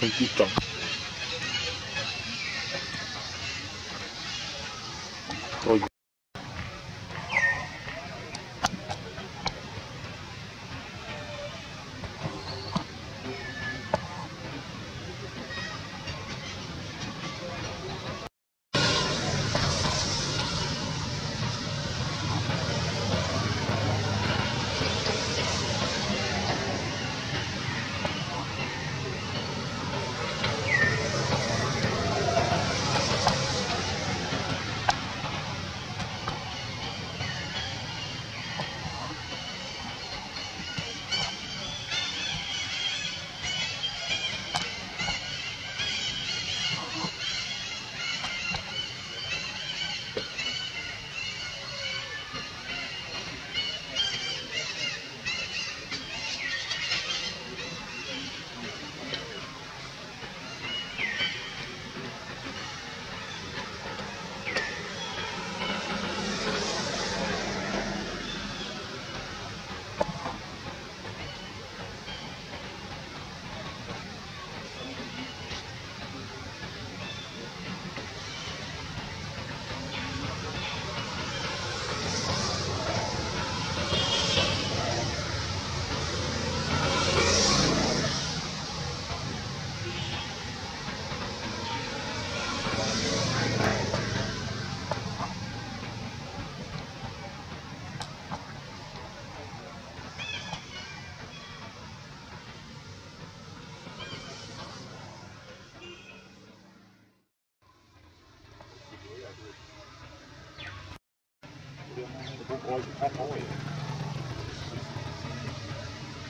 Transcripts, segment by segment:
conquistan.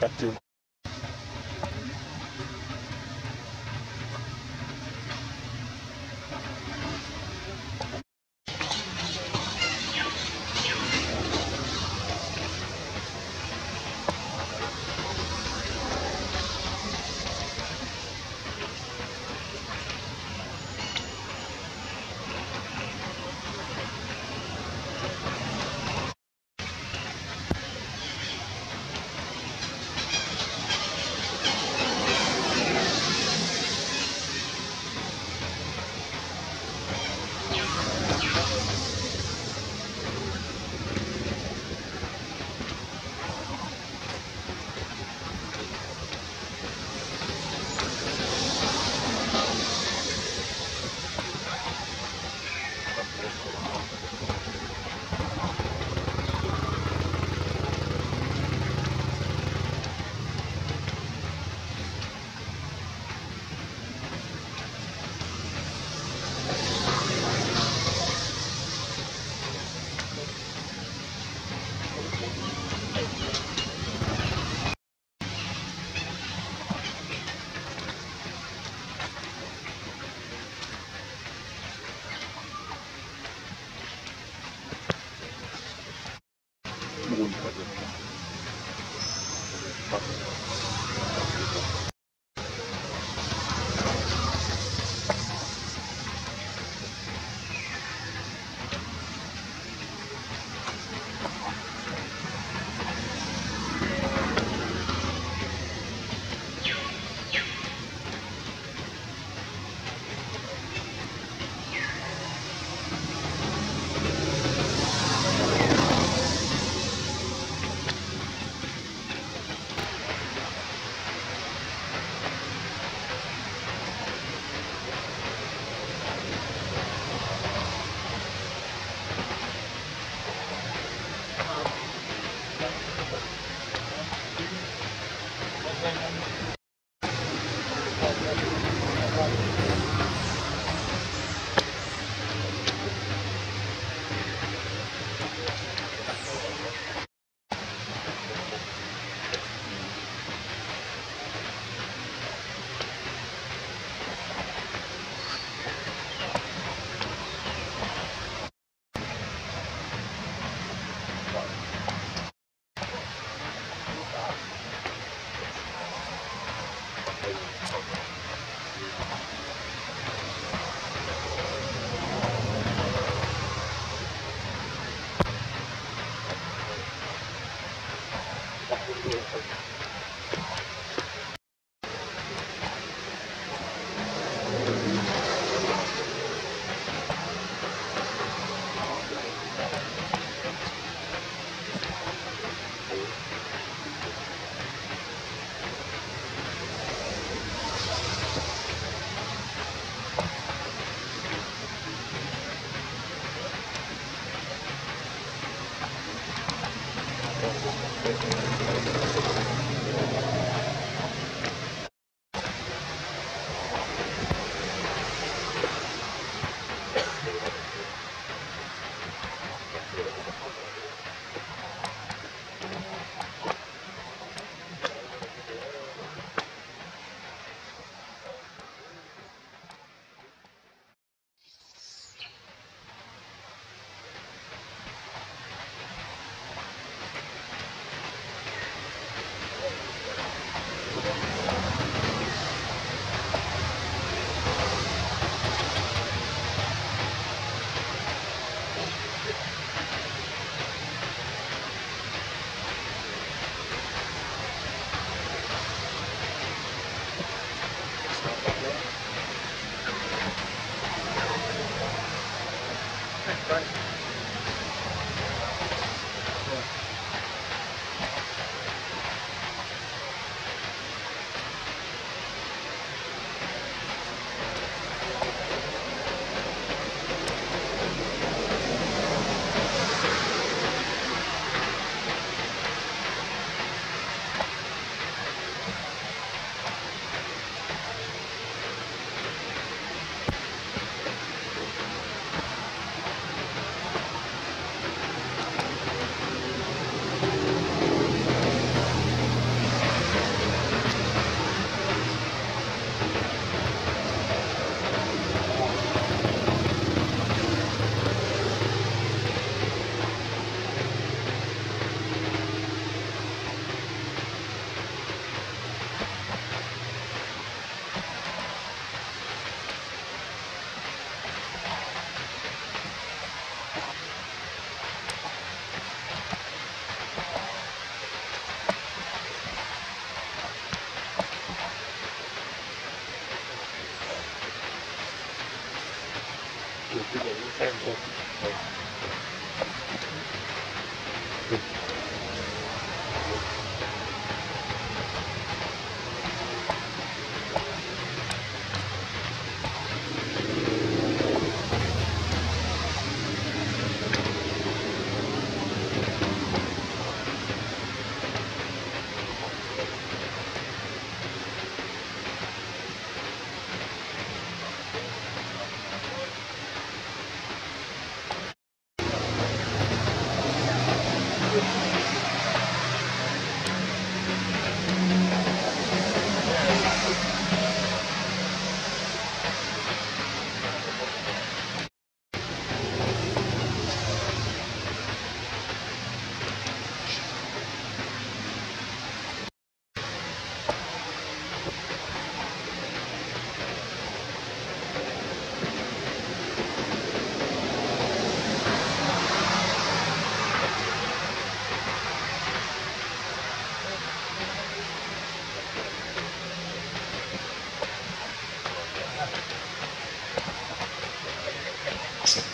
Cắt chưa muito única. Né?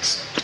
Thanks.